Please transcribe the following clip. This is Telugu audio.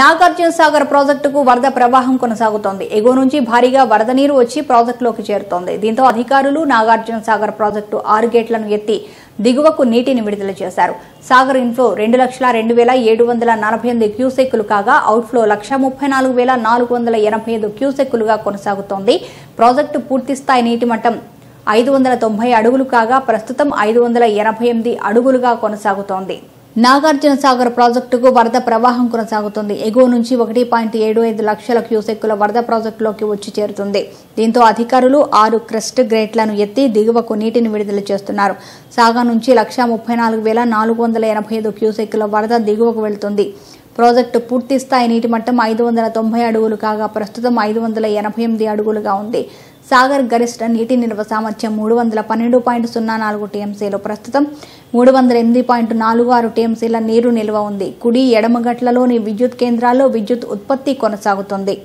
నాగార్జున సాగర్ ప్రాజెక్టుకు వరద ప్రవాహం కొనసాగుతోంది. ఎగువ నుంచి భారీగా వరద నీరు వచ్చి ప్రాజెక్టులోకి చేరుతోంది. దీంతో అధికారులు నాగార్జున సాగర్ ప్రాజెక్టు ఆరు గేట్లను ఎత్తి దిగువకు నీటిని విడుదల చేశారు. సాగర్ ఇన్ఫ్లో రెండు లక్షల రెండు వేల ఏడు వందల నలభై ఎనిమిది క్యూసెక్కులు కాగా అవుట్ఫ్లో లక్ష ముప్పై నాలుగు వేల నాలుగు వందల ఎనభై ఐదు క్యూసెక్కులుగా కొనసాగుతోంది. ప్రాజెక్టు పూర్తిస్థాయి నీటి మట్టం ఐదు వందల తొంభై అడుగులు కాగా ప్రస్తుతం ఐదు వందల ఎనభై ఎనిమిది అడుగులుగా కొనసాగుతోంది. నాగార్జున సాగర్ ప్రాజెక్టుకు వరద ప్రవాహం కొనసాగుతుంది. ఎగువ నుంచి ఒకటి పాయింట్ ఏడు ఐదు లక్షల క్యూసెక్కుల వరద ప్రాజెక్టులోకి వచ్చి చేరుతుంది. దీంతో అధికారులు ఆరు క్రెస్ట్ గ్రేట్లను ఎత్తి దిగువకు నీటిని విడుదల చేస్తున్నారు. సాగర్ నుంచి లక్ష ముప్పై నాలుగు వేల నాలుగు వందల ఎనభై ఐదు క్యూసెక్కుల వరద దిగువకు వెళుతుంది. ప్రాజెక్టు పూర్తి స్థాయి నీటి మట్టం ఐదు వందల తొంభై అడుగులు కాగా ప్రస్తుతం ఐదు వందల ఎనభై ఎనిమిది అడుగులుగా ఉంది. సాగర్ గరిష్ట నీటి నిల్వ సామర్థ్యం మూడు వందల పన్నెండు పాయింట్ సున్నా నాలుగు టీఎంసీలు. ప్రస్తుతం మూడు వందల ఎనిమిది పాయింట్ నాలుగు ఆరు టీఎంసీల నీరు నిల్వ ఉంది. కుడి ఎడమగట్లలోని విద్యుత్ కేంద్రాల్లో విద్యుత్ ఉత్పత్తి కొనసాగుతోంది.